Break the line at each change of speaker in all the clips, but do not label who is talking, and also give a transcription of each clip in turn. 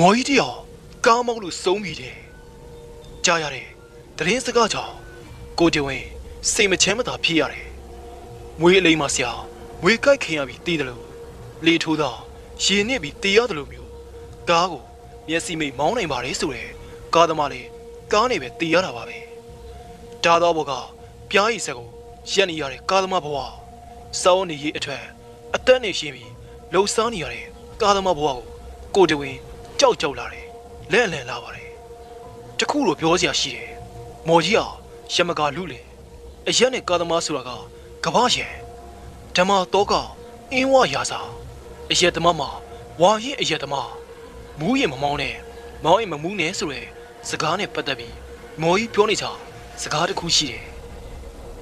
မော်ကြီးတယောက်ကားမောင်းလို့စုံးမိတယ်ကြားရတယ်တရင်စကားကြောင့်ကိုတဝင်းစိတ်မချမ်းမသာဖြစ်ရတယ်မွေးအလိမ်မဆရာမွေးကြိုက်ခင်ရပြီးတည်တယ်လို့လေထိုးတော့ရေနစ်ပြီးတည်ရတယ်လို့မျိုးကားကိုမျက်စိမိတ်မောင်းနိုင်ပါတယ်ဆိုတဲ့ကားသမားလေးကားနေပဲတည်ရတာပါပဲဒါတော့ဘောကပြားရီဆက်ကိုရက်နေရတဲ့ကားသမားဘဝစောင်းနေရေးအထက်အသက်နေရှင်းပြီးလှုပ်ရှားနေရတဲ့ကားသမားဘဝကိုကိုတဝင်း ကြောက်ကြောက်လာတယ်လဲ့လန်လာပါတယ်တခုလိုပြောစရာရှိတယ်မော်ကြီးဟာရှမကာလူလေအရက်နဲ့ကားသမားဆိုတာကကဘာရှယ်ဓမ္မတော့ကအင်းဝရာစာအရက်သမားမှာဝါရင်အရက်သမားမူးရင်မမောင်းနဲ့မောင်းရင်မမူးနဲ့ဆိုရယ်စကားနဲ့ပတ်သက်ပြီးမော်ကြီးပြောနေချာစကားတစ်ခုရှိတယ်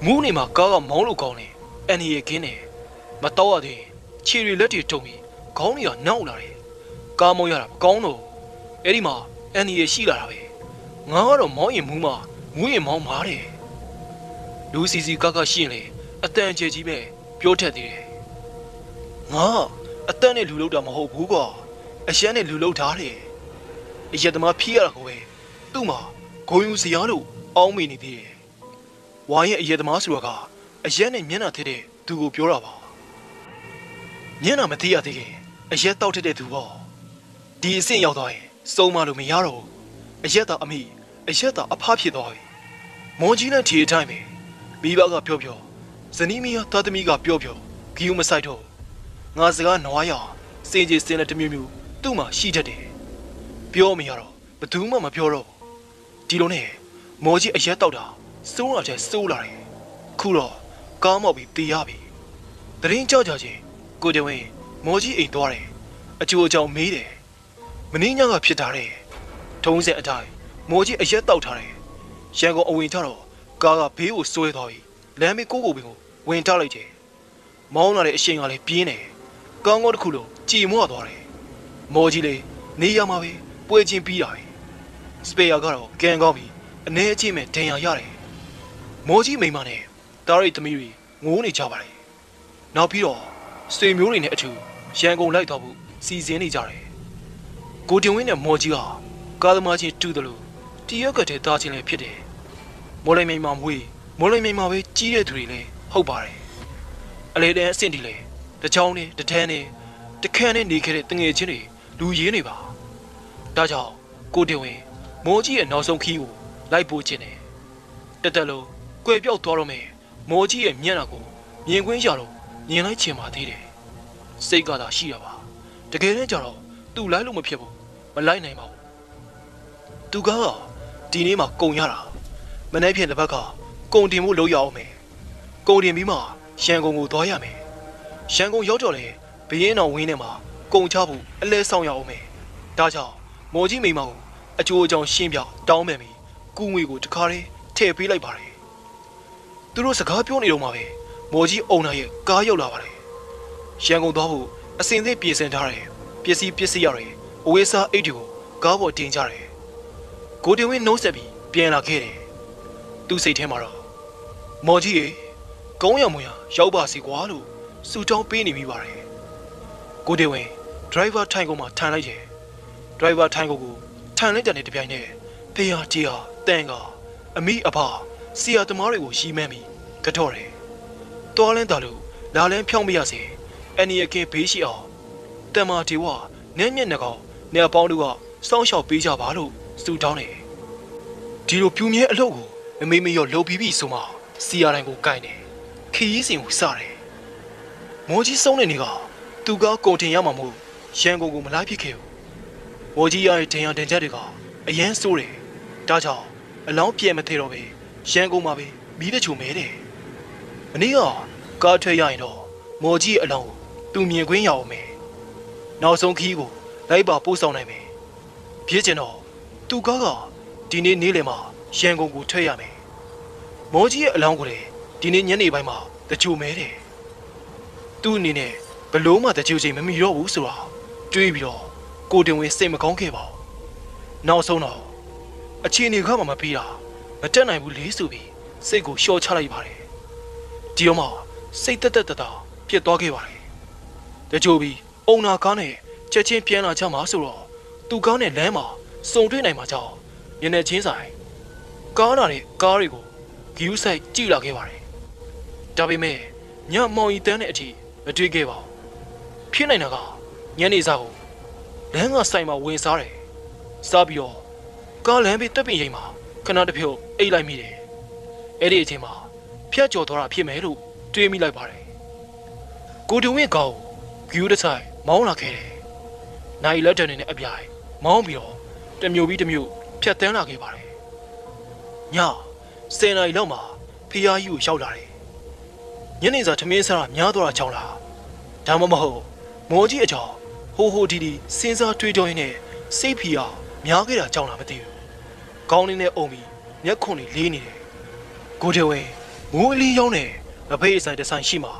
မူးနေမှာကားကမောင်းလို့ကောင်းတယ်အန်ဒီရဲ့ခင်းတယ်မတော့ရသေးခြေတွေလက်တွေတုံပြီးခေါင်းတွေကနှောက်လာတယ် ကားမောင်းရတာမကောင်းတော့အဲ့ဒီမှာအန်ဒီရဲ့ရှိလာတာပဲငါကတော့မောင်းရင်မူးမှာမူးရင်မောင်းမှာတဲ့လူစီစီကားကရှိရင်လေအတန်ကျဲကြီးပဲပြောထက်သေးတယ်ငါအတန်နဲ့လူလောက်တာမဟုတ်ဘူးကွာအရှမ်းနဲ့လူလောက်ထားတယ်အရက်သမားဖြီးရတာကိုပဲသူ့မှာဂုံယူစရာလို့အောင်းမိနေသေးတယ်ဝိုင်းရဲ့အရက်သမားဆိုတာကအရက်နဲ့မျက်နှာထည့်တဲ့သူကိုပြောတာပါမျက်နှာမသိရသေးခင်အရက်တောက်ထည့်တဲ့သူပေါ့ ဒီအဆင့်ရောက်သွားရင်စုံမလို့မရတော့ဘူးအရက်သာအမိအရက်သာအဖဖြစ်သွားပြီမွန်ကြီးနဲ့ထီအတိုင်းပဲမိဘကပြောပြောဇနီးမယားသားသမီးကပြောပြောဂီယူမဆိုင်တော့ငါစကားနွားရအောင်စင်ကြီးစင်တဲ့တမျိုးမျိုးသူ့မှာရှိတတ်တယ်ပြောမရတော့ဘယ်သူမှမပြောတော့ဒီလိုနဲ့မော်ကြီးအရက်တောက်တာစိုးလာချက်စိုးလာတယ်ခုတော့ကားမောက်ပြီးတေးရပြီတရင်ကြောက်ကြချင်းကိုတဝင်းမော်ကြီးအိမ်သွားတယ်အကျိုးအကြောင်းမေးတယ် မင်းညကဖြစ်တာတဲ့ထုံးစဲအတိုင်းမော်ကြီးအရက်တောက်ထားတယ်ရန်ကုန်အဝင်ချတော့ကားကဘေးကိုဆွဲသွားပြီလမ်းမေးကိုကိုပင်ကိုဝင်ထားလိုက်တယ်မောင်းလာတဲ့အရှင်ကလည်းပြင်းတယ်ကောင်းကောင်းတစ်ခုလုံးကြည်မွသွားတယ်မော်ကြီးလေနေရမှာပဲပွဲချင်းပြီးတာပဲစပေယာကတော့ကန်ကောင်းပြီအနေအချင်းမဲ့ဒဏ်ရာရတယ်မော်ကြီးမိမနဲ့တားရိတ်သမီးတွေငိုးနေကြပါတယ်နောက်ပြီးတော့ဆွေမျိုးတွေနဲ့အထူရန်ကုန်လိုက်တော့ဖို့စီစဉ်နေကြတယ် ကိုတင်ဝင်းနဲ့မော်ကြီးကကားသမားချင်းတူတယ်လို့တရက်ကတည်းသားချင်းလည်းဖြစ်တယ်မော်လိမ်မိန်မှာမွေးမော်လိမ်မိန်မှာပဲကြီးတဲ့သူတွေလည်းဟုတ်ပါတယ်အလေတဲ့အဆင့်တီလေတချောင်းနဲ့တထန်းနဲ့တခန်းနဲ့နေခဲ့တဲ့တငယ်ချင်းတွေလူရင်းတွေပါဒါကြောင့်ကိုတင်ဝင်းမော်ကြီးရဲ့နောက်ဆုံးခီးကိုလိုက်ပို့ခြင်းတယ်တက်တက်လို့ကွယ်ပြောက်သွားတော့မယ်မော်ကြီးရဲ့မျက်နှာကိုမြင်ကွင်းရတော့မြင်လိုက်ချင်ပါသေးတယ်စိတ်ကသာရှိရပါတကယ်တမ်းကျတော့သူ့လိုက်လို့မဖြစ်ဘူး မလိုက်နိုင်ပါဘူးသူကဒီနေ့မှကုံရတာမနေ့ဖြန်တစ်ပတ်ကကုံတင်မှုလုပ်ရအောင်မယ်ကုံတင်ပြီးမှရန်ကုန်ကိုသွားရမယ်ရန်ကုန်ရောက်တော့လေဘရင်တော်ဝင်းထဲမှာကုံချဖို့အလဲဆောင်ရအောင်မယ်ဒါကြောင့်မော်ကြီးမိမကိုအကျိုးအကြောင်းရှင်းပြတောင်းပန်ပြီးကုငွေကိုတခါတည်းထည့်ပေးလိုက်ပါတယ်သူတို့စကားပြောနေတော့မှပဲမော်ကြီးအုံနာရဲ့ကားရောက်လာပါတယ်ရန်ကုန်သွားဖို့အစင်သစ်ပြင်ဆင်ထားတယ်ပစ္စည်းပစ္စည်းရတယ် အဝေးစားအိတ်တွေကိုကားပေါ်တင်ကြတယ်ကိုတင်ဝင်းနှုတ်ဆက်ပြီးပြန်လာခဲ့တယ်သူ့စိတ်ထဲမှာတော့မော်ကြီးရေကုန်းရမွန်ရရောက်ပါစီကွာလို့စူတောင်းပေးနေမိပါတယ်ကိုတင်ဝင်းဒရိုက်ဗာထိုင်ကုန်မှာထိုင်လိုက်တယ်ဒရိုက်ဗာထိုင်ကုန်ကိုထိုင်လိုက်တဲ့တပြိုင်နက်ဖေးဟာကြီးဟာတန်ကအမိအဖဆီယာသမားတွေကိုရီးမှန်းပြီးကတော့တယ်တော်လင်းတော်လို့လာလန်းဖြောင်းမရစေအန်နီယကင်းဘေးရှိအောင်တမ္မာဒီဝနင်းမျက်နှာကောင် နေအပေါင်းတို့ကစောင်းလျှောက်ပေးကြပါလို့စူတောင်းတယ်ဒီလိုပြူမြဲအလုပ်ကိုမမေမရောလှုပ်ပြီးပြီဆိုမှစီယာတိုင်းကိုကိုင်တယ်ခီးစင်ကိုစတယ်မောကြီးဆုံးတဲ့နေ့ကသူကကုန်တင်ရမှာမို့ရန်ကုန်ကိုမလိုက်ဖြစ်ခဲ့ဘူးမောကြီးရတဲ့ဒဏ်ရာဒဏ်ချက်တွေကအရန်ဆိုးတယ်ဒါကြောင့်အလောင်းပြဲမသေးတော့ပဲရန်ကုန်မှာပဲမီးတချိုမဲတယ်မနေ့ကကားထွက်ရရင်တော့မောကြီးအလောင်းကိုသူမြင်ခွင့်ရအောင်မယ်နောက်ဆုံးခီးကို လိုက်ပါပို့ဆောင်နိုင်မယ်ဖြစ်ချင်တော့သူကားကဒီနေ့နေ့လယ်မှာရန်ကုန်ကိုထွက်ရမယ်မောကြီးရဲ့အလောင်းကိုလေဒီနေ့ညနေပိုင်းမှာတချိုမဲတယ်သူ့အနေနဲ့ဘလို့မှတချိုချိန်မမီတော့ဘူးဆိုတော့တွေးပြီးတော့ကိုတင်ဝင်စိတ်မကောင်းခဲ့ပါဘူးနောက်ဆုံးတော့အခြေအနေကမှမပြီးတာမတက်နိုင်ဘူးလေဆိုပြီးစိတ်ကိုလျှော့ချလိုက်ပါတယ်ဒီတော့မှစိတ်တက်တက်တတာဖြစ်သွားခဲ့ပါတယ်တချို့ပြီးအုံနာကားနဲ့ ချက်ချင်းပြန်လာကြမှာဆိုတော့သူကားနဲ့လမ်းမှာစုံတွေ့နိုင်မှာကြောင့်ညနေချင်းဆိုင်ကားနာတဲ့ကားတွေကိုဂယူးဆိုင်ကြည့်လာခဲ့ပါတယ်။ဒါပေမဲ့ညမောင်ရီတန်းတဲ့အထိမတွေ့ခဲ့ပါဘူး။ဖြစ်နိုင်တာကညနေစာကိုလမ်းကဆိုင်မှာဝင်စားတယ်။စားပြီးတော့ကားလမ်းဘေးတက်ပင်ရိမ်မှာခဏတစ်ဖြုတ်အိတ်လိုက်မိတယ်။အဲ့ဒီအချိန်မှာဖျက်ကျော်သွားတာဖြစ်မယ်လို့တွေးမိလိုက်ပါတယ်။ကိုတုံဝင်းကောင်းဂယူးတစ်ဆိုင်မောင်းလာခဲ့တယ်။ နိုင်လက်တန်နေနဲ့အပြိုင်မောင်းပြီးတော့တစ်မျိုးပြီးတစ်မျိုးဖြတ်တန်းလာခဲ့ပါတယ်။ည10နာရီလောက်မှာဖီးယားကြီးကိုရောက်လာတယ်။ညနေစာထမင်းစားတာများတော့တာကြောင့်လား။ဒါမှမဟုတ်မောကြီးအကြောင်းဟိုဟိုဒီဒီစဉ်းစားတွေးတောရင်းနဲ့စိတ်ဖီးယားများခဲ့တာကြောင့်လားမသိဘူး။ကောင်းလေးနဲ့အုံပြီးမျက်ခွန်လေးလေးနေတယ်။ကိုတဲ့ဝဲမိုးအလီရောက်နေလက်ဖေးဆိုင်တစ်ဆိုင်ရှိမှ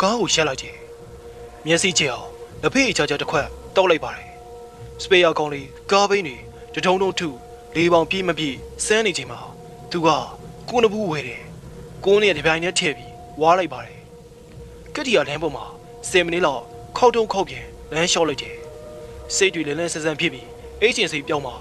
ကားကိုရက်လိုက်တယ်။မျက်စိကျအောင်လက်ဖေးချာချာတစ်ခွက် တောက်လိုက်ပါတယ်။စပေယာကောင်လေးကားဘိန်းနေတထုံထုံထုလေးပေါင်ပြည့်မပြည့်စမ်းနေချိန်မှာသူကကိုနဘူးဝဲတယ်။ကိုနဲ့တပြိုင်တည်းထည့်ပြီးဝါလိုက်ပါတယ်။ကတိရလမ်းပေါ်မှာ10မိနစ်လောက်ခောက်တုံးခောက်ပြန်လမ်းလျှောက်လိုက်တယ်။စိတ်တွေလည်းလည်းဆန်းဆန်းဖြစ်ပြီးအိတ်ချင်စိတ်ပြောင်းမှ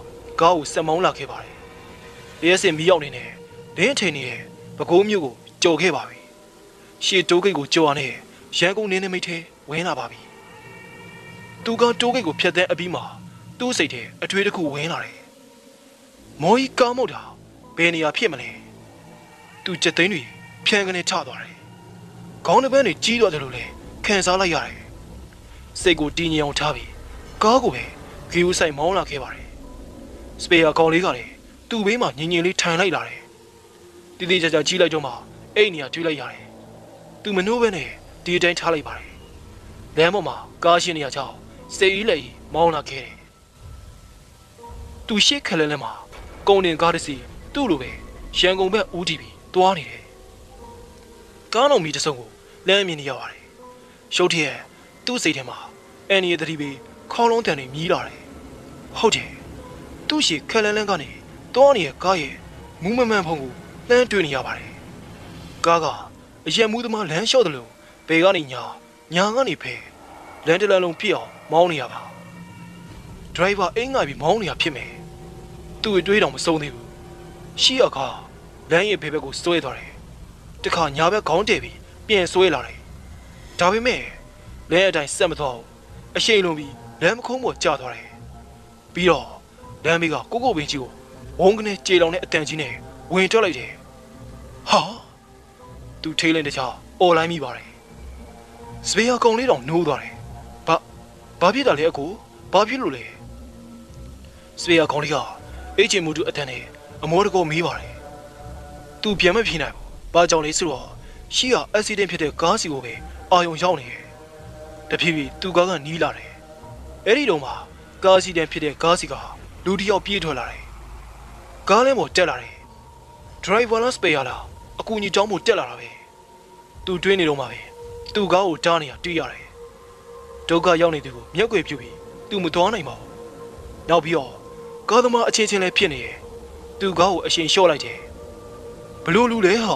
ကားကိုဆက်မောင်းလာခဲ့ပါတယ်။ရဲစင်မီးရောက်နေနဲ့ဒင်းထိန်နေတဲ့ပကိုးမျိုးကိုကြော်ခဲ့ပါပြီ။ရှေ့တိုးဂိတ်ကိုကြော်ရနဲ့ရန်ကုန်နေနေမိတ်ထဲဝင်လာပါပြီ။ သူကတိုးဂိတ်ကိုဖျက်တဲ့အပြီးမှာသူ့စိတ်ထဲအထွေးတစ်ခုဝင်လာတယ်။မော်ကြီးကားမောက်တာဘယ်နေရာဖြစ်မလဲ။သူကြက်သိန်းတွေဖြန်းကနေချသွားတယ်။ခေါင်းတစ်ပန်းတွေကြီးတော့တယ်လို့လဲခံစားလိုက်ရတယ်။စိတ်ကိုတည်ငြိမ်အောင်ထားပြီးကားကိုပဲဂီယူဆိုင်မောင်းလာခဲ့ပါတယ်။စပေယာကောင်လေးကလည်းသူ့ဘေးမှာညင်ညင်လေးထိုင်လိုက်လာတယ်။တီတီကြကြကြီးလိုက်တော့မှအဲ့နေရာတွေးလိုက်ရတယ်။သူမနှိုးဘဲနဲ့ဒီအတိုင်းထားလိုက်ပါတယ်။လမ်းပေါ်မှာကားရှင်နေရာကြောင့် စိတ်အေးလက်ကြီးမောင်းလာခဲ့တယ်။သူရှေ့ခက်လဲလဲမှာကုန်တင်ကားတစ်စီးသူ့လိုပဲရန်ကုန်ဘက်ဦးတည်ပြီးတွားနေတယ်။ကားလုံးမီတစ်စုံကိုလမ်းမြင်နေရပါတယ်။ရှုပ်ထရဲ့သူ့စိတ်ထဲမှာအန်နီရဲ့တတိပေးခေါင်းလုံးတန်တွေမြည်လာတယ်။ဟုတ်တယ်။သူ့ရှေ့ခက်လဲလန်းကနေတွားနေတဲ့ကားရဲ့မူးမမှန်ဖုံကိုလှမ်းတွေ့နေရပါတယ်။ကားကအရက်မူးသမားလမ်းလျှော့တယ်လို့ဘေကနေညာညာကနေဖဲလမ်းတစ်လမ်းလုံးပြည့်အောင် မောင်းနေရပါဒရိုင်ဘာအင်းငါပြီးမောင်းနေရဖြစ်မယ်သူ့အတွေးတော်မဆုံးသေးဘူးရှီအခါလမ်းရဲ့ဘေဘက်ကိုစွဲသွားတယ်တခါညာဘက်ခေါင်းတည်ပြီးပြန်ဆွဲလာတယ်ဒါပေမဲ့လမ်းအတိုင်းဆက်မသွားဘူးအရှိန်လုံးပြီးလမ်းမခုံးပေါ်ကျသွားတယ်ပြီးတော့လမ်းမေးကကိုကိုပင်ကြီးကိုဝုန်းကနေကြေလောင်တဲ့အတန်ကြီးနဲ့ဝင်ထွက်လိုက်တယ်ဟာသူထိတ်လန့်တခြားអော်လိုက်မိပါတယ်စပီယာကောင်လေးတောင်နှိုးသွားတယ်ဘာ ဘာဖြစ်တာလဲအကိုဘာဖြစ်လို့လဲစပီယာကောင်လေးကအေဂျင်မူတူအတန်နဲ့အမောတကောမေးပါတယ်သူပြန်မဖြေနိုင်ဘူးဘာကြောင့်လဲဆိုတော့ရှီကအက်ဆီဒန့်ဖြစ်တဲ့ကားစီကိုပဲအာယုံရောက်နေတယ်တဖြည်းဖြည်းသူကားကနီးလာတယ်အဲ့ဒီတော့မှကားစီဒန့်ဖြစ်တဲ့ကားစီကလူတစ်ယောက်ပြေးထွက်လာတယ်ကားလမ်းပေါ်တက်လာတယ်ဒရိုင်ဘာလားစပီယာလားအကူကြီးတောင်းဖို့တက်လာတာပဲသူတွင်းနေတော့မှပဲသူ့ကားကိုတားနေရတွေ့ရတယ် ဒုက္ခရောက်နေသူကိုမျက်ွယ်ပြုတ်ပြီးသူမသွားနိုင်ပါဘူးနောက်ပြီးတော့ကားသမားအချင်းချင်းလည်းဖြစ်နေတယ်သူ့ကားကိုအရှင်လျှော့လိုက်တယ်ဘလို့လူလဲဟာ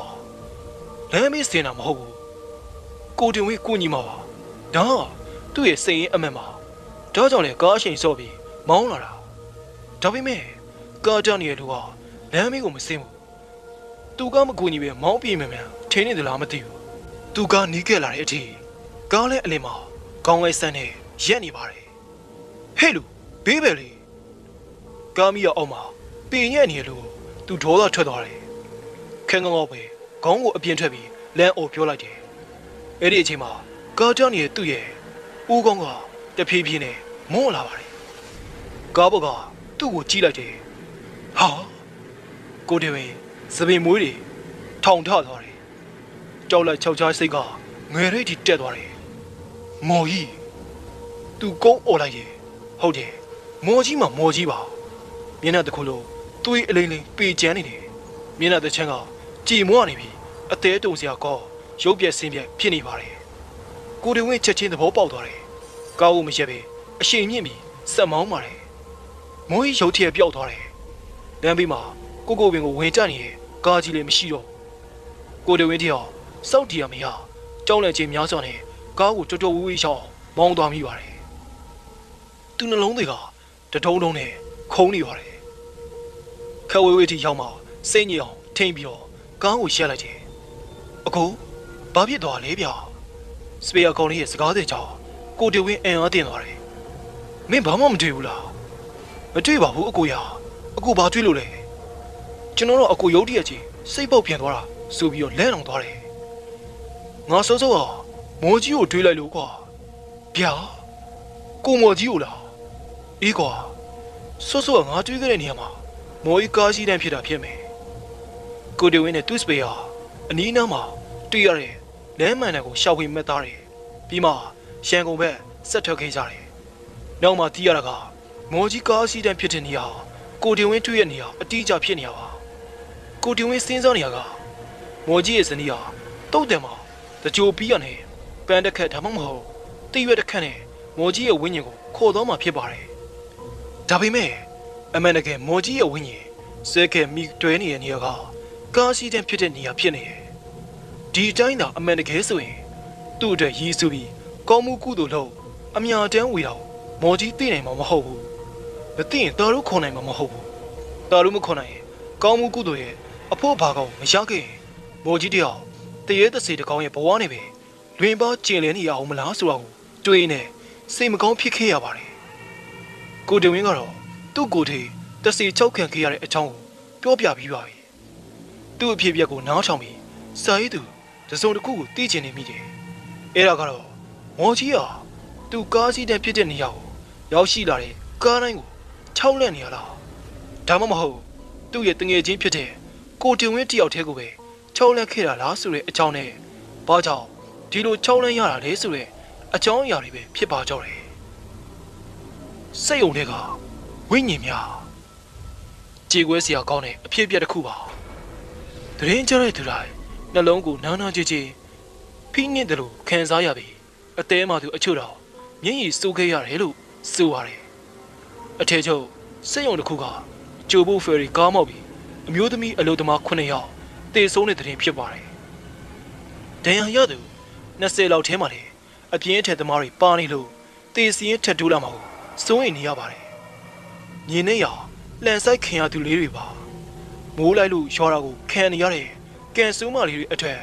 လမ်းမေးစင်တာမဟုတ်ဘူးကိုတင်ဝေးကိုညီမပါဒါကသူ့ရဲ့စိတ်ရင်းအမှန်ပါဒါကြောင့်လေကားအရှင်စော့ပြီးမောင်းလာတာဒါပေမဲ့ကားတန်းနေတဲ့လူကလမ်းမေးကိုမစင်ဘူးသူကမကူညီပဲမောင်းပြေးမှန်မှန်ထင်းနေသလားမသိဘူးသူကနီးခဲ့လာတဲ့အထိကားလဲအလင်မှာ ကောင်းဝဲဆန်းနဲ့ရက်နေပါတယ်ဟဲ့လူဘေးပဲလေကားမီရအောင်မှာပင်ညက်နေလို့သူဒေါသထွက်သွားတယ်ခန်းကောင်းပဲခေါင်းကိုအပြင်းထွက်ပြီးလမ်းအိုပြောလိုက်တယ်အဲ့ဒီအချိန်မှာကားတန်းနေတဲ့သူ့ရဲ့ဦးကောင်းကတဖြည်းဖြည်းနဲ့မွန်းလာပါတယ်ကားဘကသူ့ကိုကြည့်လိုက်တယ်ဟာကိုတေဝင်းစပင်မွေးတွေထောင်ထသွားတယ်။ကြောက်လိုက်ချောက်ချားစိတ်ကငယ်ရိတ်ထိတက်သွားတယ်။ မော်ကြီးသူကုန်းអော်လိုက်တယ်။ဟုတ်တယ်။မော်ကြီးမှမော်ကြီးပါ။မျက်နှာတစ်ခုလုံးသွေးအလိမ့်လိမ့်ပေကျန်းနေတယ်။မျက်နှာတစ်ချမ်းကကြည်မွနေပြီ။အသေးတုံစရာကောရုပ်ပြက်ဆင်းပြက်ဖြစ်နေပါတယ်။ကိုတင်ဝင်းချက်ချင်းသဘောပေါက်သွားတယ်။ကောင်းဦးမရက်ပဲအရှိန်မြင့်ပြီးစက်မောင်းပါတယ်။မော်ကြီးရုပ်ထရက်ပြောက်သွားတယ်။လမ်းဘေးမှာကိုကိုပင်ကိုဝင်တက်နေတဲ့ကားကြီးလည်းမရှိတော့ကိုတဝင်းတယောက်စောက်တီရမရကြောင်းလန့်ချင်းများစွာနဲ့ ကားကိုတော်တော်ဝေးဝေးရှောင်းမောင်းသွားမိပါတယ်သူနှလုံးတွေကတထုံးထုံးနဲ့ခုံးနေပါတယ်ခက်ဝေးဝေးထိရောက်မှစိတ်ညစ်အောင်ထိန်ပြီးတော့ကားကိုရှက်လိုက်တယ်အကိုဘာဖြစ်သွားလဲဗျစပီယာကောင်လေးရဲ့စကားတွေကြောင့်ကိုတေဝင်းအင်အားတင်သွားတယ်မင်းဘာမှမတွေ့ဘူးလားမတွေ့ပါဘူးအကိုရအကိုဘာတွေ့လို့လဲကျွန်တော်တော့အကိုရုပ်တရက်ကြီးစိတ်ပုတ်ပြန်သွားတာဆိုပြီးတော့လဲအောင်သွားတယ်ငါစိုးစိုးက မော်ကြီးကိုတွေးလိုက်လို့ကွာဗျာကိုမော်ကြီးကိုလားအေးကွာစိုးစိုးကငါတွေးခဲ့တဲ့နေရာမှာမော်ကြီးကားရှိတန်းဖြစ်တာဖြစ်မယ်ကိုတေဝင်းနဲ့သူ့စပီယာအနီးနားမှာတွေ့ရတဲ့လမ်းမှန်တဲ့ကိုရှောက်ပြီးမက်သားတယ်ပြီးမှရန်ကုန်ဘက်ဆက်ထွက်ခဲ့ကြတယ်နောက်မှတီးရတာကမော်ကြီးကားရှိတန်းဖြစ်တဲ့နေရာကိုတေဝင်းတွေ့ရတဲ့နေရာအတိအကျဖြစ်နေရပါကိုတေဝင်းစဉ်းစားနေရကမော်ကြီးရဲ့ဇနီးဟာတုတ်တယ်မှာတကြိုပြီးရနေ ပန်းတစ်ခက်ဒါမှမဟုတ်တိရွက်တစ်ခက်နဲ့မော်ကြီးရဲ့ဝိညာဉ်ကိုခေါ်တော့မှဖြစ်ပါတယ်ဒါပေမဲ့အမှန်တကယ်မော်ကြီးရဲ့ဝိညာဉ်စဲကဲမိတွဲနေတဲ့နေရာကကားရှိတန်းဖြစ်တဲ့နေရာဖြစ်နေတယ်ဒီအတိုင်းသာအမှန်တကယ်ဆိုရင်သူ့အတွက်ရည်စူးပြီးကောင်းမှုကုသိုလ်လုပ်အမြတမ်းဝေတော့မော်ကြီးသိနိုင်မှာမဟုတ်ဘူးမသိရင်တာတို့ခေါ်နိုင်မှာမဟုတ်ဘူးတာတို့မခေါ်နိုင်ရင်ကောင်းမှုကုသိုလ်ရဲ့အဖို့ဘာကောင်မရခဲ့ရင်မော်ကြီးတယောက်တရေတစေတကောင်ရဲ့ဘဝနဲ့ပဲ လွင်ပါကျင်လည်နေရအောင်မလားဆိုတော့တွေးနေစိတ်မကောင်းဖြစ်ခဲ့ရပါတယ်ကိုတင်ဝင်းကတော့သူ့ကိုယ်ထေတစီချောက်ခံခဲ့ရတဲ့အကြောင်းကိုပြောပြပြီးပါပြီသူ့အဖြစ်အပျက်ကိုနားထောင်ပြီးစာရေးသူတစုံတစ်ခုကိုသိချင်နေမိတယ်အဲ့ဒါကတော့မော်ကြီးဟာသူကားစီးတဲ့ဖြစ်တဲ့နေရာကိုရောက်ရှိလာတဲ့ကားတိုင်းကိုခြောက်လက်နေရလားဒါမှမဟုတ်သူ့ရဲ့တငယ်ချင်းဖြစ်တဲ့ကိုတင်ဝင်းတယောက်တည်းကိုပဲခြောက်လက်ခဲ့တာလားဆိုတဲ့အကြောင်းနဲ့ဘာကြောင့် ဒီလိုခြောက်လက်ရတာလဲဆိုတဲ့အကြောင်းအရာတွေပဲဖြစ်ပါကြတယ်စိတ်ုံတွေကဝိညာဉ်များကြေကွဲစရာကောင်းတဲ့အဖြစ်အပျက်တစ်ခုပါတရင်ကြတဲ့သူတိုင်းနှလုံးကိုနာနာကြည်ကြည်ဖိနှင့်တယ်လို့ခံစားရပြီးအသေးမှသူအချို့တော့မျက်ရည်စိုးခဲ့ရတယ်လို့ဆိုပါတယ်အထက်ချုပ်စိတ်ယုံတစ်ခုကဂျိုဘိုဖယ်ရီကားမောက်ပြီးအမျိုးသမီးအလုပ်သမား9ယောက်တေဆုံးတဲ့တဲ့ရင်ဖြစ်ပါတယ်ဒဏ်ရာရသူ 20လောက်ထဲမှာလေအပြင်းထက်သမားတွေပါနေလို့တေစီရင်ထက်တိုးလာမှာကိုစိုးရိမ်နေရပါတယ်မြင်နေရလှန်ဆိုင်ခင်ရသူလေးတွေပါမိုးလိုက်လို့ရွာတာကိုခံနေရတဲ့ကန်ဆူးမလေးတွေအထက်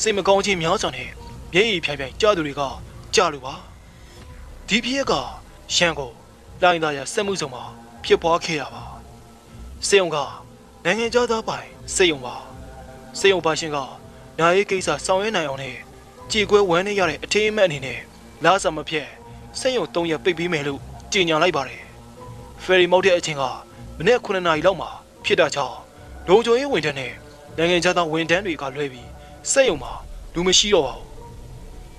စိတ်မကောင်းခြင်းများစွာနဲ့မျက်ရည်ဖြိုင်ဖြိုင်ကြားသူတွေကကြားလို့ပါဒီဖြစ်ရကရန်ကုန်လိုင်းသားရစက်မှုဆောင်မှာဖြစ်ပွားခဲ့တာပါစေယုံကနိုင်ငံသားပိုင်စေယုံပါစေယုံပါရှင်ကနိုင်ရေးကိစ္စဆောင်ရွက်နိုင်အောင်နဲ့ ကြည်ကွဲဝမ်းနေရတဲ့အထင်းအမှတ်အနေနဲ့လာစာမဖြတ်စေယုံ၃ရက်ပိတ်ပြီးမယ်လို့ကြေညာလိုက်ပါတယ်ဖယ်ရီမောက်တဲ့အချိန်ကမနေ့9နာရီလောက်မှာဖြစ်တာကြောင့်လုံခြုံရေးဝန်ထမ်းနဲ့နိုင်ငံသားဝန်ထမ်းတွေကလွှဲပြီးစက်ယုံမှာလူမရှိတော့ပါဘူး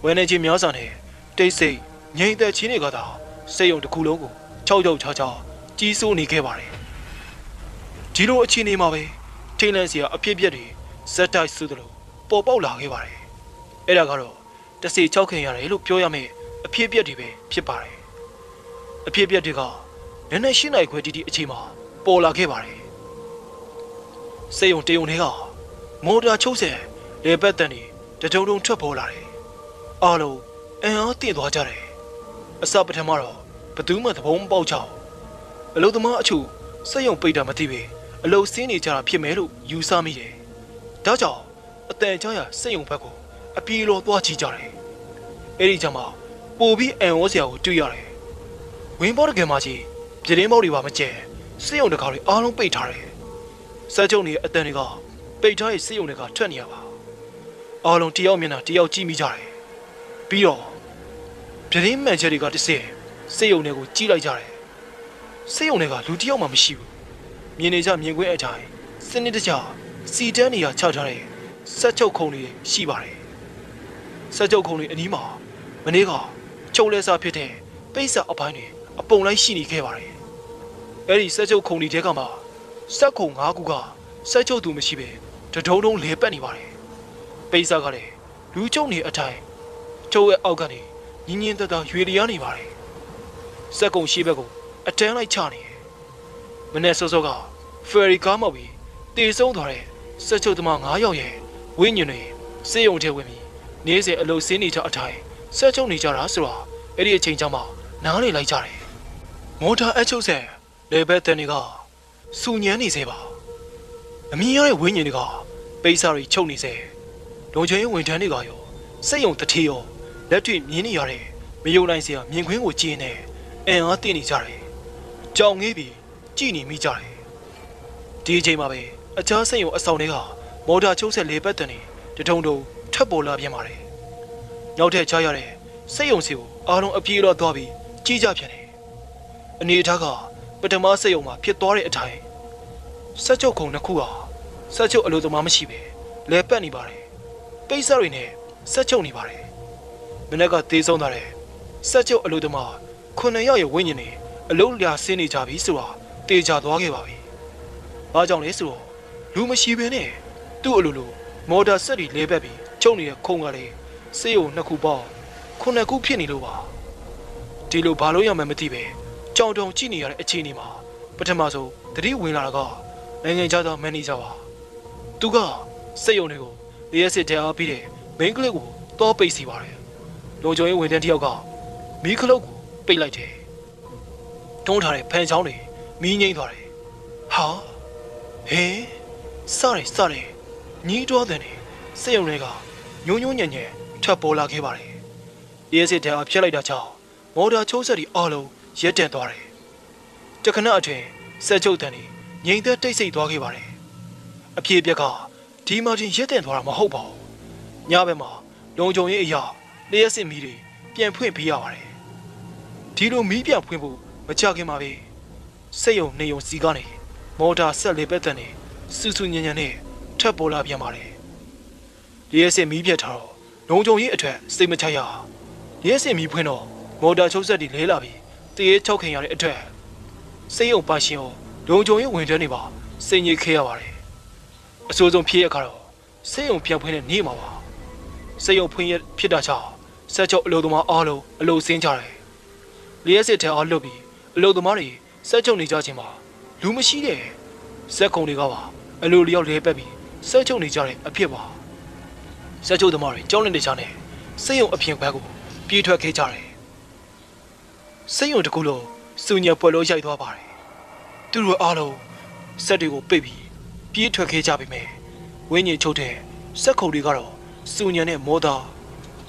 ။ဝန်ထမ်းချင်းများစွာနဲ့တိတ်ဆိတ်ငြိမ်သက်ချင်းတွေကသာစက်ယုံတစ်ခုလုံးကိုခြောက်ခြောက်ခြားခြားကြီးစိုးနေခဲ့ပါတယ်။ဒီလိုအခြေအနေမှာပဲထိတ်လန့်စရာအဖြစ်အပျက်တွေဇက်တိုက်ဆိုသလိုပေါ်ပေါက်လာခဲ့ပါတယ်။ အဲ့ဒါကတော့တစီချောက်ခင်ရတယ်လို့ပြောရမယ့်အဖြစ်အပျက်တွေပဲဖြစ်ပါတယ်။အဖြစ်အပျက်တွေကနည်းနည်းရှင်းနိုင်ခွဲတီတီအချိန်မှာပေါ်လာခဲ့ပါတယ်။စေယုံတေယုံတွေကမော်တာချုပ်ဆဲလေပတ်တန်တွေတကြုံတုံထွက်ပေါ်လာတယ်။အားလုံးအန်အားတင့်သွားကြတယ်။အစပထမတော့ဘသူမှသဘောမပေါက်ကြဘူး။အလုသမားအချို့စက်ယုံပိတ်တာမသိပဲအလုစင်းနေကြတာဖြစ်မယ်လို့ယူဆမိတယ်။ဒါကြောင့်အတန်ကြားရစက်ယုံဘက်ကို အပြေလောသွားကြည့်ကြတယ်။အဲ့ဒီကြမှာပိုပြီးအန်ဝေါ်စရာကိုတွေ့ရတယ်။ဝင်းဘောတကယ်မှကြီးပြတင်းပေါက်တွေပါမကျဲစက်ယုံတကားတွေအားလုံးပိတ်ထားတယ်။စက်ကြုံတွေအတန်တွေကပိတ်ထားရဲ့စေယုံတွေကထွက်နေရပါအားလုံးတယောက်မျက်နှာတယောက်ကြည့်မိကြတယ်ပြီးတော့ပြတင်းမှန်ချက်တွေကတစ်စက်စေယုံတွေကိုကြီးလိုက်ကြတယ်စေယုံတွေကလူတယောက်မှမရှိဘူးမြင်နေကြမြင်ကွင်းအတိုင်းစနစ်တကျစီတန်းနေရချထားတဲ့ဆက်ချုပ်ခုံတွေရှိပါတယ် ဆက်ချုပ်ခုံတွေအနီးမှာမနေ့ကချုပ်လဲစားဖြစ်တဲ့ပိတ်စာအပိုင်းတွေအပုံလိုက်ရှိနေခဲ့ပါတယ်အဲ့ဒီဆက်ချုပ်ခုံတွေတဲကမှဆက်ခုံ၅ခုကဆက်ချုပ်သူမရှိပဲတဒုံဒုံလဲပတ်နေပါတယ်ပိစာကလည်းလူကျုံနေအထိုင်ကျုပ်ရဲ့အောက်ကနေညင်းညင်းတတရွေလျားနေပါတယ်စက်ကုံရှိဘက်ကိုအတန်းလိုက်ချနေတယ်မနေ့စောစောကဖယ်ရီကားမောက်ပြီးတေဆုံးသွားတဲ့စက်ချုပ်သမား9ယောက်ရဲ့ဝိညာဉ်တွေစေယုံထဲဝင်ပြီး နေစဉ်အလုစင်းနေကြအထိုင်စက်ချုပ်နေကြတာဆိုတော့အဲ့ဒီအချိန်ကျမှနားလေလိုက်ကြတယ်မော်တာအချုပ်ဆက်လေဘက်တန်တွေကစူညမ်းနေစေပါအမြင်ရတဲ့ဝင်းညင်တွေကပိတ်စာတွေချုပ်နေစေလုံချင်ရင်ဝန်ထမ်းတွေကရောစိတ်ယုံတထေရောလက်တွေ့မြင်နေရတဲ့မယုံနိုင်စရာမြင်ကွင်းကိုကြည့်နေအင်အားတည်နေကြတယ်ကြောင်ငေးပြီးကြည်နေမိကြတယ်ဒီအချိန်မှာပဲအခြားစိတ်ယုံအဆောင်တွေကမော်တာချုပ်ဆက်လေဘက်တန်တွေတထုံထုံ ထပ်ပေါ်လာပြန်ပါတယ်နောက်ထပ်ချရတဲ့စိတ်ယုံစီကိုအားလုံးအပြေးတော့သွားပြီးကြည့်ကြပြန်တယ်အနေအထားကပထမစိတ်ယုံမှာဖြစ်သွားတဲ့အတိုင်းဆက်ချုပ်ခုံတစ်ခုဟာဆက်ချုပ်အလိုသမားမရှိပဲလဲပတ်နေပါတယ်ပိတ်စတွေနဲ့ဆက်ချုပ်နေပါတယ်မနေ့ကသေးဆုံးသွားတဲ့ဆက်ချုပ်အလိုသမားခုနှစ်ယောက်ရဲ့ဝိညာဉ်တွေအလုံးလျာဆင်းနေကြပြီဆိုတာတေချာသွားခဲ့ပါပြီ။ဘာကြောင့်လဲဆိုတော့လူမရှိဘဲနဲ့သူ့အလိုလိုမော်တာဆက်တွေလဲပတ်ပြီး ချုပ်နေတဲ့ခုံကလေးစေးုံနှစ်ခုပေါင်းခုနှစ်ခုဖြစ်နေလို့ပါဒီလိုဘာလို့ရမှန်းမသိပဲကြောင်တုံကြည့်နေရတဲ့အခြေအနေမှာပထမဆုံးတတိဝင်လာတာကနိုင်ငံခြားသားမန်နေဂျာပါသူကစိတ်ယုံတွေကိုလျှက်စစ်တဲအားပြီးတဲ့မိန်းကလေးကိုတောပိတ်စီပါတယ်လုံချုံရေးဝန်ထမ်းတစ်ယောက်ကမီးခလုတ်ကိုပိတ်လိုက်တယ်တွန်းထားတဲ့ဖန်ချောင်းတွေမီးငိမ့်သွားတယ်ဟာဟဲစတယ်စတယ်ညီးတော်တဲ့နေစိတ်ယုံတွေက ညုံညုံညံ့ညံ့ထပ်ပေါ်လာခဲ့ပါတယ်ရဲစစ်တဲအားဖျက်လိုက်တာကြောင့်မော်တာချိုးဆက်ဒီအားလုံးရက်တန့်သွားတယ်တခဏအတွင်းစက်ချုပ်တန်ကြီးငိမ့်သက်တိတ်ဆိတ်သွားခဲ့ပါတယ်အပြေပြက်ကဒီမာတင်ရက်တန့်သွားတာမဟုတ်ပါဘူးညဘက်မှာလုံခြုံရေးအရာလျှက်စစ်မီးတွေပြန်ဖွင့်ပေးရပါတယ်ဒီလိုမီးပြန်ဖွင့်ဖို့မကြခင်ပါပဲစိတ်ယုံနေယုံစီကနေမော်တာဆက်လေးပဲတန်နေစူးစူးညံ့ညံ့နဲ့ထပ်ပေါ်လာပြန်ပါတယ် လျှက်စစ်မီးပြတ်ထားတော့လုံခြုံရေးအထက်စိတ်မချရလျှက်စစ်မီးဖွင့်တော့မော်တာချုပ်ဆက်တွေလဲလာပြီးတရေချောက်ခင်ရတဲ့အထက်စိတ်ယုံပါရှင်ရောလုံခြုံရေးဝင်တဲ့နေပါစိတ်ညစ်ခဲ့ရပါတယ်အဆိုးဆုံးဖြစ်ရကတော့စိတ်ယုံပြန်ဖွင့်တဲ့နေ့မှာပါစိတ်ယုံဖွင့်ရဖြစ်တာကြောင့်ဆက်ချုပ်အလုပ်သမားအားလုံးအလုပ်ဆင်းကြတယ်လျှက်စစ်ထဲအားလွတ်ပြီးအလုပ်သမားတွေဆက်ချုပ်နေကြခြင်းမှာလူမရှိတဲ့စက်ကုံတွေကပါအလိုလျောက်လဲပက်ပြီးဆက်ချုပ်နေကြတဲ့အဖြစ်ပါ ဆက်ချုပ်သမားတွေကြောင်းလန့်နေကြတဲ့စိတ်ယုံအပြင်ဘက်ကိုပြေးထွက်ခဲ့ကြတယ်စိတ်ယုံတစ်ခုလုံးစုညံပွဲလို့ရိုက်သွားပါတယ်သူတို့အားလုံးစက်တွေကိုပိတ်ပြီးပြေးထွက်ခဲ့ကြပြီမယ်ဝင်းညင်ချုပ်တဲ့စက်ခုံတွေကတော့စုညံတဲ့မောသား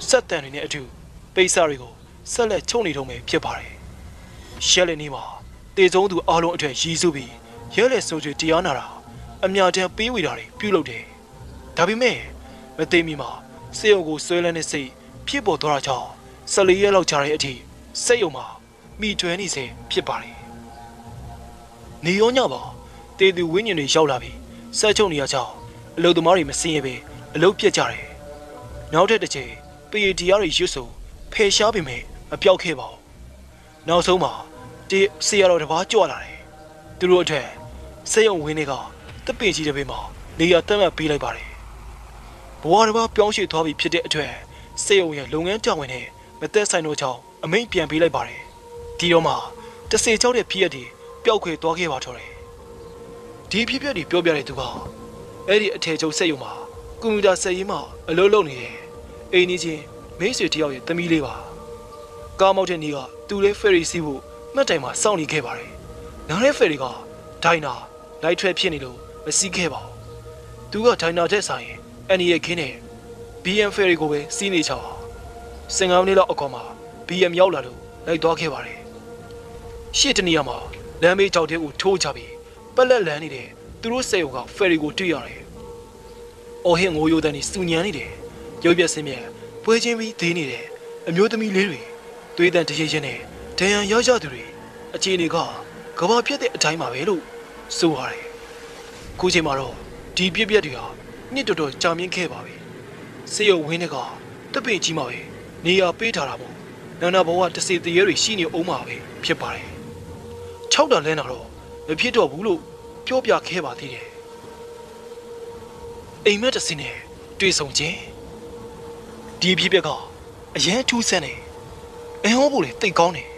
စက်တန်တွေနဲ့အတူပိတ်စာတွေကိုဆက်လက်ချုပ်နေတော့မယ်ဖြစ်ပါတယ်ရှက်လက်နေမှာတေဆုံးသူအားလုံးအထက်ရည်စုပြီးရဲလက်ဆိုချေတရားနာတာအမြတမ်းပေးဝေတာတွေပြုလုပ်တယ်ဒါပေမဲ့ မသိမီမှာစေယုံကိုဆွဲလန်းတဲ့စိတ်ဖြစ်ပေါ်သွားတာကြောင့်14ရက်လောက်ကြာတဲ့အထိစိတ်ယုံမှာမိတွဲနေစေဖြစ်ပါတယ်။နေရောညပါတေသူဝင်းညင်တွေရောက်လာပြီးဆက်ချုပ်နေရကြောင်းအလုသမားတွေမစင်ရပဲအလုပြက်ကြတယ်။နောက်ထပ်တစ်ချိန်ပေတရားတွေရွတ်ဆိုဖယ်ရှားပေမဲ့မပြောက်ခဲ့ပါဘူး။နောက်ဆုံးမှာတေဆေရတော်တစ်ပါးကြွလာတယ်။သူတို့အထက်စေယုံဝင်းတွေကတပင်ကြီးတစ်ပေမှာနေရာတက်မှတ်ပေးလိုက်ပါတယ်။ ဘဝတစ်ပါးပြောင်းရွှေ့သွားပြီဖြစ်တဲ့အတွက်စေယုံရဲ့လုပ်ငန်းတာဝန်နဲ့မသက်ဆိုင်တော့ကြောင်းအမိန့်ပြန်ပေးလိုက်ပါတယ်။ဒီတော့မှတစေချောက်တဲ့ဖြစ်ရက်တွေပျောက်ခွေသွားခဲ့ပါတော့တယ်။ဒီဖြစ်ပျက်တွေပြောပြတဲ့သူကအဲ့ဒီအထည်ချုပ်စက်ရုံမှာကွန်ပျူတာစက်ရင်းမှာအလုပ်လုပ်နေတယ်။အိမ်ကြီးချင်းမိတ်ဆွေတယောက်ရဲ့သမီးလေးပါ။ကားမောက်တဲ့နေ့ကသူလည်းဖယ်ရီစီးဖို့မှတ်တိုင်မှာစောင့်နေခဲ့ပါတယ်။နောက်တဲ့ဖယ်ရီကဒိုင်နာလိုက်ထွဲဖြစ်နေလို့မစီးခဲ့ပါဘူး။သူကဒိုင်နာတဲ့ဆိုင် အန်နီရဲ့ခင်းနဲ့ BM ferry ကိုပဲစီးနေချောင်းစင်ကာမိနစ်လောက်အကွာမှာ BM ရောက်လာလို့လိုက်သွားခဲ့ပါတယ်ရှေ့တနေရာမှာလမ်းမေးကြောက်တဲ့ကိုထိုးချပြီးပက်လက်လန်းနေတဲ့သူတို့စေုံက ferry ကိုတွေ့ရတယ်။အော်ဟင်ငိုယိုတဲ့နေစူညံနေတယ်။ရုပ်ပြစင်းမြပွဲချင်းပြီးသေးနေတယ်။အမျိုးသမီးလေးတွေသွေးတန်တရေချင်းနဲ့ဒဏ်ရာရကြသူတွေအခြေအနေကကဘာဖြစ်တဲ့အတိုင်းပါပဲလို့ဆိုရတယ်။ခုချိန်မှာတော့ဒီပြက်ပြက်တွေဟာ နှစ်တော်တော်ကြာမြင့်ခဲ့ပါပြီ။စေယုံဝင်းတွေကတပင်ကြီးမှာပဲနေရာပေးထားတာပေါ့။နာနာဘဝတစေတရေတွေရှိနေအောင်မှာပဲဖြစ်ပါတယ်။၆တန်လဲနာတော့မဖြစ်တော့ဘူးလို့ပြောပြခဲ့ပါသေးတယ်။အိမ်မက်တစ်စင်းနဲ့တွေ့ဆုံခြင်းဒီဖြစ်ပျက်ကအရန်ထူးဆန်းနေအဟောဖို့လေတိတ်ကောင်းတယ်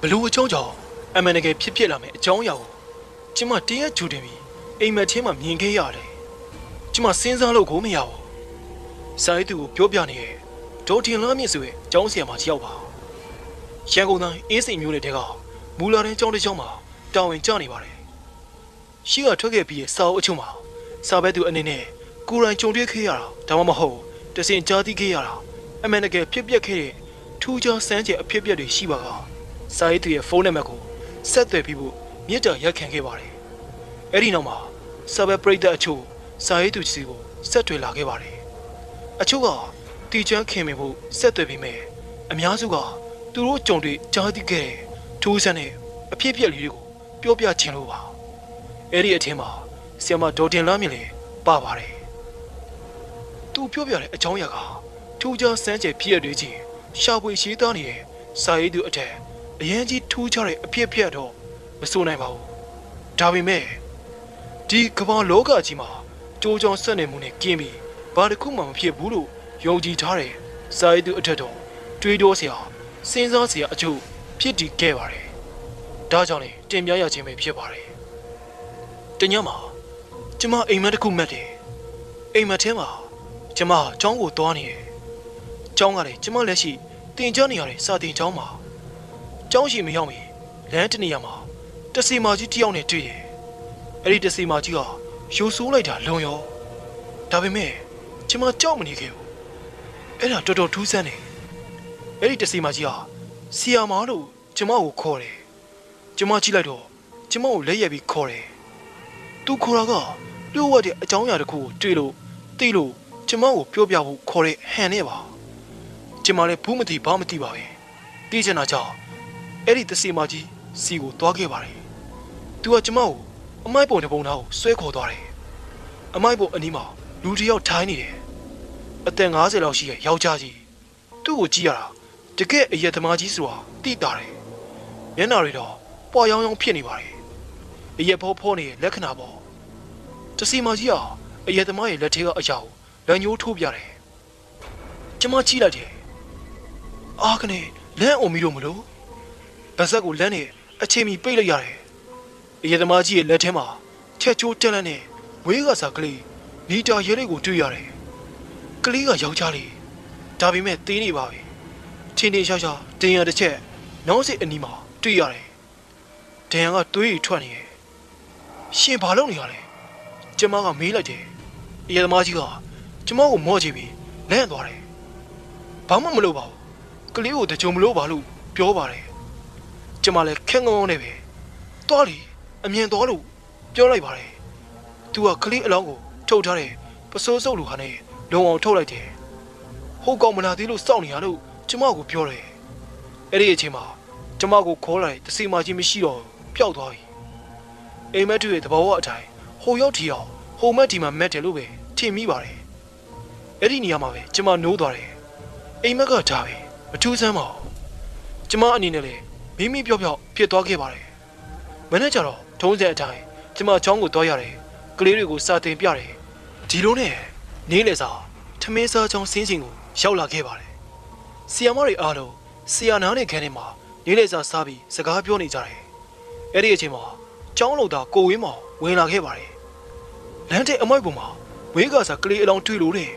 ဘလို့အကြောင်းကြောင့်အမှန်တကယ်ဖြစ်ဖြစ်လာမယ်အကြောင်းအရာကိုကျမတရက်ဂျူတင်ပြီးအိမ်မက်ထဲမှာမြင်ခဲ့ရတယ် ကျမစဉ်းစားလို့ကိုမရဘူးဆိုင်သူကိုပြောပြနေရဲ့ဒေါ်တင်လာမြင့်ဆိုရဲ့ကျောင်းဆရာမတယောက်ပါရန်ကုန်တိုင်းအေးစိန်မျိုးနယ်တဲကမူလာတဲ့ကျောင်းတစ်ကျောင်းမှာတာဝန်ကျနေပါတယ်ရှိကထွက်ခဲ့ပြီးစာအုပ်အချို့မှာစာပဲသူအနေနဲ့ကိုယ်တိုင်ကြုံတွေ့ခဲ့ရတာဒါမှမဟုတ်တစင်ကြားသိခဲ့ရတာအမှန်တကယ်ဖြစ်ပျက်ခဲ့တဲ့ထူးခြားစမ်းကြယ်အဖြစ်အပျက်တွေရှိပါကစာရေးသူရဲ့ဖုန်းနံပါတ်ကိုဆက်သွယ်ပြီးဖို့မြစ်တာရက်ခံခဲ့ပါတယ်အဲ့ဒီနောက်မှာစာပဲပရိသတ်အချို့ စာရေးသူစီကိုဆက်သွယ်လာခဲ့ပါတယ်အချို့ကတီချမ်းခင်မင်ဖို့ဆက်သွယ်ပြီးမယ်အများစုကသူတို့ကြုံတွေ့ကြားသိခဲ့တဲ့ထူးဆန်းတဲ့အဖြစ်အပျက်လေးတွေကိုပြောပြချင်လို့ပါအဲ့ဒီအထင်းမှာဆီယမဒေါ်တင်လာမြင့်လည်းပါပါတယ်သူပြောပြတဲ့အကြောင်းအရာကထူးခြားစမ်းကြယ်ဖြစ်ရတွေချင်းရှာဖွေရှိသားနေတဲ့စာရေးသူအထက်အရင်ကြီးထူးခြားတဲ့အဖြစ်အပျက်တော့မဆိုနိုင်ပါဘူးဒါပေမဲ့ဒီကမ္ဘာလောကကြီးမှာ ကြိုးကြောင်ဆက်နေမှုနဲ့ကင်းပြီးဘာတစ်ခုမှမဖြစ်ဘူးလို့ယုံကြည်ထားတဲ့စာရေးသူအထက်တော့တွေးတောစရာစဉ်းစားစရာအချို့ဖြစ်တည်ခဲ့ပါတယ်ဒါကြောင့်လေတင်ပြရခြင်းပဲဖြစ်ပါတယ်တညမှာကျမအိမ်မက်တစ်ခုမက်တယ်အိမ်မက်ထဲမှာကျမအကြောင်းကိုသွားနေတယ်ကျောင်းကလည်းကျမလက်ရှိတင်ကြနေရတဲ့စာတင်ကျောင်းမှာကျောင်းရှိမရောက်မီလမ်းတနေရာမှာတစီမာကြီးတယောက်နဲ့တွေ့တယ်အဲ့ဒီတစီမာကြီးက ယူဆိုးလိုက်တာလွန်ရောဒါပေမဲ့ကျမကြောက်မနေခဲ့ဘူးအဲ့ဒါတော်တော်ထူးဆန်းတယ်အဲ့ဒီတစီမာကြီးကဆီယာမာလို့ကျမကိုခေါ်တယ်ကျမကြည့်လိုက်တော့ကျမကိုလက်ရက်ပြီးခေါ်တယ်သူခေါ်တာကလျှို့ဝှက်တဲ့အကြောင်းအရာတစ်ခုကိုတွေ့လို့သိလို့ကျမကိုပြောပြဖို့ခေါ်တဲ့ဟန်နဲ့ပါကျမလည်းဘူးမသိဘာမသိပါပဲသိချင်တာကြောင့်အဲ့ဒီတစီမာကြီးစီကိုသွားခဲ့ပါတယ်သူကကျမကို အမိုက်ပုံတစ်ပုံသားကိုဆွဲခေါ်သွားတယ်အမိုက်ပုံအနီးမှာလူတစ်ယောက်ထိုင်နေတယ်အသက်50လောက်ရှိတဲ့ယောက်ျားကြီးသူ့ကိုကြည့်ရတာတကယ်အယက်သမားကြီးဆိုတာသိတာတယ်မျက်နှာတွေတော့ပွာရောင်ရောင်ဖြစ်နေပါတယ်အယက်ဖောဖောနေတဲ့လက္ခဏာပေါ့တစီမာကြီးကအယက်သမားရဲ့လက်ထဲကအရာကိုလက်ညှိုးထိုးပြတယ်ကျမကြည့်လိုက်တယ်အာကနေလမ်းအောင်မီလို့မလို့ဗဇက်ကိုလမ်းနဲ့အချိန်မီပိတ်လိုက်ရတယ် အယက်သမားကြီးရဲ့လက်ထဲမှာချက်ချိုးတက်လန့်နဲ့ဝေးကစားကလေးနီတာရဲလေးကိုတွေ့ရတယ်ကလေးကယောက်ျားလေးဒါပေမဲ့သေးနေပါပြီထင်းထင်းရှားရှားတင်ရတစ်ချက်နောက်စိအနီးမှာတွေ့ရတယ်ဒန်ရန်ကသွေးထွက်နေတယ်ရှင်ဘာလုပ်နေရလဲကျမကမေးလိုက်တယ်အရက်သမားကြီးကကျမကိုမော့ကြည့်ပြီးလန့်သွားတယ်ဘာမှမလုပ်ပါဘူးကလေးကိုတကြုံမလို့ပါလို့ပြောပါတယ်ကျမလည်းခက်ငုံငုံနဲ့ပဲတွားလီ အမြင်သွားလို့ပြောလိုက်ပါတယ်သူကကလေးအလောင်းကိုထုတ်ထားတယ်ပစိုးစုပ်လူဟာနဲ့လုံအောင်ထုတ်လိုက်တယ်ဟုတ်ကောင်မလာသေးလို့စောင့်နေရလို့ကျမကိုပြောတယ်အဲ့ဒီအချိန်မှာကျမကိုခေါ်လာတဲ့တစီမာကြီးမရှိတော့ပျောက်သွားပြီအိမ်မက်တူရဲ့သဘောဝအတိုင်းဟိုရောက်ထီအောင်ဟိုမက်ဒီမှာမက်တယ်လို့ပဲထင်မိပါတယ်အဲ့ဒီနေရာမှာပဲကျမနိုးသွားတယ်အိမ်မက်ကဒါပဲမထူးဆန်းပါဘူးကျမအနေနဲ့လည်းမိမိပြော့ပြော့ဖြစ်သွားခဲ့ပါတယ်မနေ့ကျတော့ ထုံးစံအတိုင်းကျမချောင်းကိုတွားရတယ်ကလေးတွေကိုစာတင်ပြတယ်ဒီလိုနဲ့နေလေစာထမင်းစားချောင်းဆင်းချင်းကိုရောက်လာခဲ့ပါတယ်ဆီယာမတွေအားလုံးဆီယာနားနဲ့ခန်းထဲမှာနေလေစာစားပြီးစကားပြောနေကြတယ်အဲ့ဒီအချိန်မှာကျောင်းလုံသားကိုဝင်းမောင်ဝင်လာခဲ့ပါတယ်လမ်းတဲ့အမိုက်ပေါ်မှာဝေးကစားကလေးအလောင်းတွေ့လို့တဲ့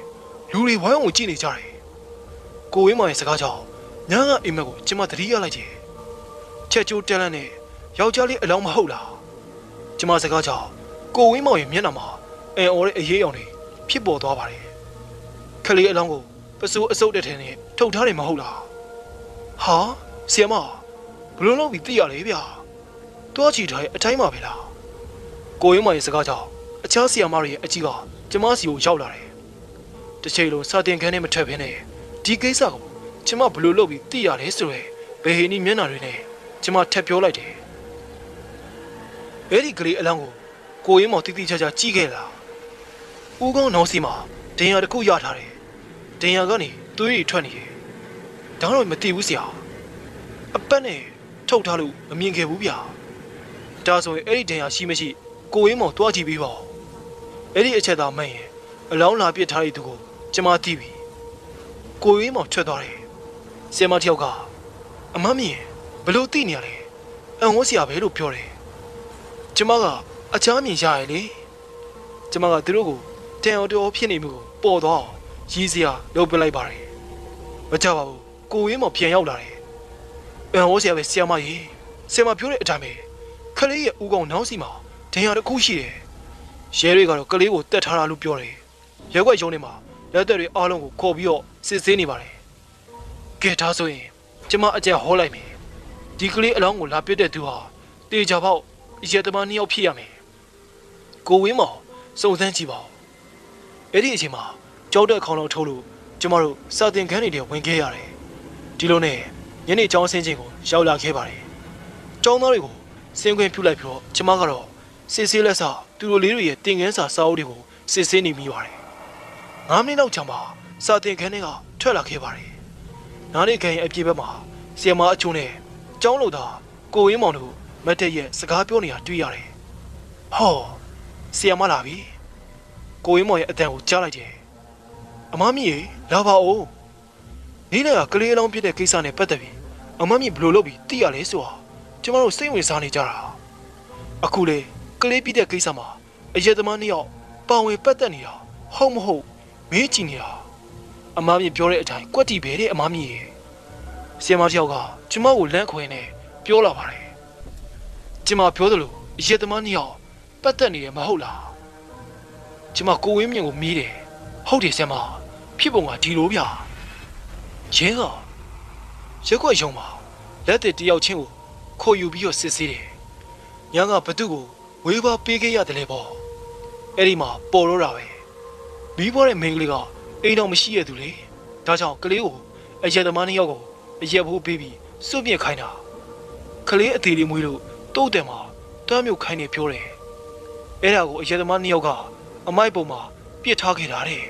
လူတွေဝိုင်းအောင်ကြည့်နေကြတယ်ကိုဝင်းမောင်ရဲ့စကားကြောင့်ညာကအိမ်မက်ကိုကျမသတိရလိုက်တယ်ချက်ချိုးတက်လန့်နဲ့ယောက်ျားလေးအလောင်းမဟုတ်လား ကျမစကားကြောင့်ကိုဝင်းမောင်ရဲ့မျက်နှာမှာအန်အော်တဲ့အရေးအယောင်တွေဖြစ်ပေါ်သွားပါတယ်ခလေးအလောင်းကိုပစိုးအစုပ်တဲ့ထဲနဲ့ထုတ်ထားတယ်မဟုတ်လားဟာဆီယမဘလို့လို့ပြီးသိရလေဗျာတွားချီထားတဲ့အတိုင်းပါပဲလားကိုဝင်းမောင်ရဲ့စကားကြောင့်အခြားဆီယမတွေရဲ့အကြီးကကျမစီကိုရောက်လာတယ်တစ်ချိန်လုံးစာတင်ခန်းထဲမထွက်ဘဲနဲ့ဒီကိစ္စကိုကျမဘလို့လို့ပြီးသိရတယ်ဆိုရယ်ဘယ်ဟင်းနီမျက်နှာတွေနဲ့ကျမထပ်ပြောလိုက်တယ် အဲ့ဒီကလေးအလောင်းကိုကိုရင်းမောင်တိတိကျကျကြည့်ခဲ့လားဦးကောင်းနောင်စီမှာဒင်ယာတစ်ခုရထားတယ်ဒင်ယာကနေသွေးတွေထွက်နေတယ်ဒါတော့မသိဘူးဆရာအပတ်နဲ့ထုတ်ထားလို့မမြင်ခဲ့ဘူးဗျာဒါဆိုရင်အဲ့ဒီဒင်ယာရှိမရှိကိုရင်းမောင်တွားကြည့်ပေးပါဦးအဲ့ဒီအချက်သားမရင်အလောင်းလာပစ်ထားတဲ့သူကိုကျမသိပြီကိုရင်းမောင်ထွက်သွားတယ်ဆရာမတယောက်ကအမမြင်ဘလို့သိနေရလဲအံဝတ်ဆရာပဲလို့ပြောတယ် ကျမကအချားမြင်ရရလေကျမကသူတို့ကိုတန်အောင်တော်ဖြစ်နေမှုကိုပေါ်တော့ရည်စရာလုပ်ပလိုက်ပါတယ်မကြပါဘူးကိုဝင်းမောင်ပြန်ရောက်လာတယ်အံဝတ်ဆရာပဲဆရာမကြီးဆင်မပြောတဲ့အတိုင်းပဲခလေးရဲ့ဦးကောင်နောက်စီမှာဒဏ်ရာတစ်ခုရှိတယ်ရဲတွေကတော့ကလေးကိုတက်ထားတာလို့ပြောတယ်ရဲခွက်ရုံးထဲမှာလက်သက်တွေအားလုံးကိုခေါ်ပြီးတော့စစ်ဆေးနေပါတယ်ကဲဒါဆိုရင်ကျမအကြက်ဟောလိုက်မယ်ဒီကလေးအလောင်းကိုလာပစ်တဲ့သူဟာတေချာပေါက် ရဲသမားနှစ်ယောက်ဖြစ်ရမယ်ကိုဝင်းမောင်စုံစမ်းကြည့်ပါဦးအဲ့ဒီအချိန်မှာကြောက်တဲ့ခေါင်းလုံးထုတ်လို့ကျမတို့စာတင်ခန်းတွေထဲဝင်ခဲ့ရတယ်ဒီလိုနဲ့ညနေကျောင်းဆင်းခြင်းကိုရောက်လာခဲ့ပါတယ်ကျောင်းသားတွေကိုဆင်းခွင့်ပြုလိုက်ပြီးတော့ကျမကတော့စစ်ဆေးလက်စသူတို့လေးတွေရဲ့တင်ငန်းစာစာအုပ်တွေကိုစစ်ဆေးနေမိပါတယ်9မိနစ်လောက်ကြာမှစာတင်ခန်းတွေကထွက်လာခဲ့ပါတယ်နားနေခန်းရဲ့အပြေဘက်မှာဆီယမအချိုးနဲ့ကျောင်းလို့သားကိုဝင်းမောင်တို့ မတ်တက်ရဲ့စကားပြောနေတာတွေ့ရတယ်ဟောဆီယမလာပြီကိုဝင်းမောင်ရဲ့အတန်ကိုကြားလိုက်တယ်အမမီးရေလာပါဦးနေ့နေ့ကကလေးအလောင်းပြစ်တဲ့ကိစ္စနဲ့ပတ်သက်ပြီးအမမီးဘယ်လိုလုပ်ပြီးသိရလဲဆိုတာကျမတို့စိတ်ဝင်စားနေကြတာအခုလေကလေးပြစ်တဲ့ကိစ္စမှာအရက်သမားနှစ်ယောက်ပါဝင်ပတ်သက်နေတာဟုတ်မဟုတ်မေးကြည့်နေတာအမမီးပြောတဲ့အတိုင်းကွက်တီပဲတဲ့အမမီးရေဆီယမတယောက်ကကျမကိုလန့်ခွဲနေပြောလာပါတယ် ကျမပြောသလိုအရက်သမားနှစ်ယောက်ပတ်သက်နေတယ်မဟုတ်လားကျမကိုဝင်းမြင့်ကိုမီးတယ်ဟုတ်တယ်ဆရာမဖြစ်ပုံကဒီလိုဗျာရဲကရက်ွက်ရုံမှာလက်တည်တယောက်ချင်းကိုခေါ်ယူပြီးတော့စစ်ဆေးတယ်ညကဘသူ့ကိုဝေးပါပေးခဲ့ရတယ်လေပေါ့အဲ့ဒီမှာပေါ်တော့တာပဲမိဘတဲ့မိန်းကလေးကအိမ်တော်မရှိရသူလေဒါကြောင့်ကလေးကိုအရက်သမားနှစ်ယောက်ကိုအရက်ဖို့ပေးပြီးစွန့်ပစ်ခိုင်းတာကလေးအသေးလေးမွေးလို့ တုတ်တယ်မှာတွမ်းမြုပ်ခိုင်းနေပြောတယ်အဲ့ဒါကိုအရက်သမားနှစ်ယောက်ကအမိုက်ပုံမှာပြစ်ထားခဲ့တာတဲ့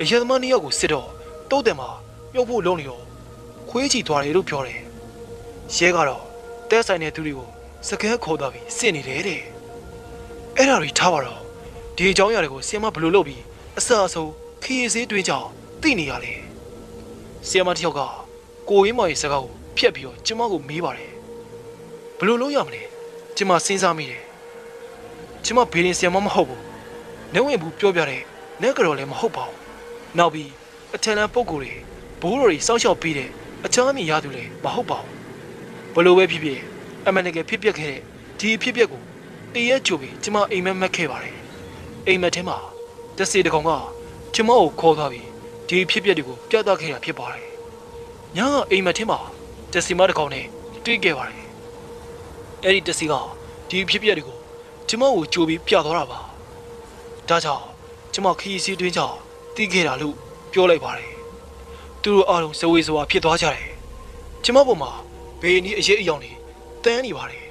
အရက်သမားနှစ်ယောက်ကိုစစ်တော့တုတ်တယ်မှာမြုပ်ဖို့လုံးနေတော့ခွေးချီသွားတယ်လို့ပြောတယ်ရဲကတော့တဲဆိုင်တဲ့သူတွေကိုစကဲခေါ်သွားပြီးစစ်နေတယ်တဲ့အဲ့ဒါတွေထားပါတော့ဒီအကြောင်းအရာတွေကိုဆီယမဘယ်လိုလုပ်ပြီးအစအဆုံးခရီးစည်းတွင်းကြောင်သိနေရလဲဆီယမတစ်ယောက်ကကိုဝင်းမောင်ရဲ့စကားကိုဖျက်ပြီးတော့ကျမကိုမေးပါတယ် ဘယ်လိုလုပ်ရမလဲကျမစဉ်းစားမိတယ်ကျမဘေးရင်ဆီယမမဟုတ်ဘူးနေဝင်ဘူးပြောပြတဲ့နဲ့ကြော်လည်းမဟုတ်ပါဘူးနောက်ပြီးအထက်လန်းပုံကိုယ်တွေဘိုးတော်တွေစောင့်ရှောက်ပေးတဲ့အချမ်းမြင်ရသူလည်းမဟုတ်ပါဘူးဘလို့ပဲဖြစ်ဖြစ်အမှန်တကယ်ဖြစ်ပျက်ခဲ့တဲ့ဒီဖြစ်ပျက်ကိုတရက်ကြိုပြီးကျမအိမ်မက်မက်ခဲ့ပါတယ်အိမ်မက်ထဲမှာတစီတကောင်ကကျမကိုခေါ်သွားပြီးဒီဖြစ်ပျက်တွေကိုပြသခဲ့တာဖြစ်ပါတယ်ညကအိမ်မက်ထဲမှာတစီမတကောင်နဲ့တွေ့ခဲ့ပါတယ် အဲ့ဒီတစီကဒီဖြစ်ပျက်တွေကိုကျမကိုကြိုပြီးပြသွားတာပါဒါကြောင့်ကျမခရီးစည်းတွင်းကြောင့်တီးခဲ့တာလို့ပြောလိုက်ပါတယ်သူတို့အားလုံးစဝေးစွာဖြစ်သွားကြတယ်ကျမပေါ်မှာဘေးနီးအရေးအယောင်တွေတန်းနေပါတယ်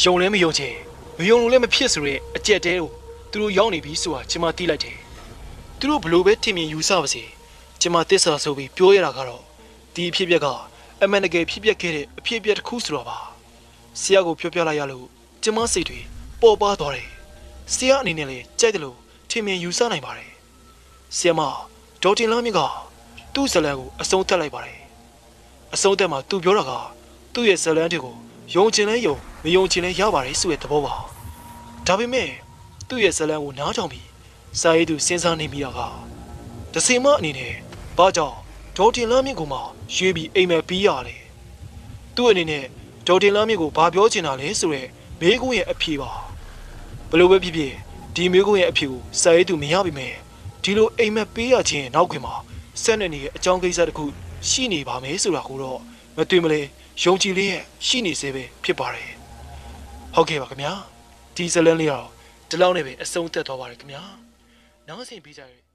ယုံလည်းမယုံချင်မယုံလို့လည်းမဖြစ်ဆိုတဲ့အကြက်တဲကိုသူတို့ရောက်နေပြီဆိုတာကျမသိလိုက်တယ်သူတို့ဘလို့ပဲထင်မြင်ယူဆပါစေကျမသစ္စာဆိုပြီးပြောရတာကတော့ဒီအဖြစ်အပျက်က အမှန်တကယ်ဖြစ်ပျက်ခဲ့တဲ့အဖြစ်အပျက်တစ်ခုဆိုတော့ပါ ဆရာကိုပြောပြလိုက်ရလို့ကျမစိတ်တွေပေါ်ပါသွားတယ်ဆရာအနေနဲ့လည်းကြိုက်တယ်လို့ထင်မြင်ယူဆနိုင်ပါတယ်ဆရာမဒေါ်တင်လာမြင့်ကသူ့ဇလန်ကိုအဆုံးသတ်လိုက်ပါတယ်အဆုံးသတ်မှာသူပြောတာကသူ့ရဲ့ဇလန်တွေကိုယုံချင်လဲယုံမယုံချင်လဲရပါတယ်ဆိုတဲ့သဘောပါဒါပေမဲ့သူ့ရဲ့ဇလန်ကိုနားထောင်ပြီးစာရေးသူစဉ်းစားနေမိတာကဒစီမအနေနဲ့ဘာကြောင့်ဒေါ်တင်လာမြင့်ကိုမှရွေးပြီးအိမ်မက်ပြီးရလဲသူ့အနေနဲ့ ဒေါ်တင်လာမြင့်ကိုဘာပြောချင်တာလဲဆိုတဲ့မေးခွန်းရဲ့အဖြေပါဘလို့ပဲဖြစ်ဖြစ်ဒီမေးခွန်းရဲ့အဖြေကိုစာရေးသူမရပါမယ်ဒီလိုအိမ်မက်ပေးရခြင်းနောက်ခွင်မှာဆက်နေနေတဲ့အကြောင်းကိစ္စတစ်ခုရှိနေပါမယ်ဆိုတာကိုတော့မတွေ့မလဲယုံကြည်လေးရဲ့ရှိနေစေပဲဖြစ်ပါတယ်ဟုတ်ကဲ့ပါခင်ဗျာဒီဇလန်လေးတော့ဒီလောက်နဲ့ပဲအဆုံးသက်သွားပါတယ်ခင်ဗျာနောက်ဆင်ပေးကြရ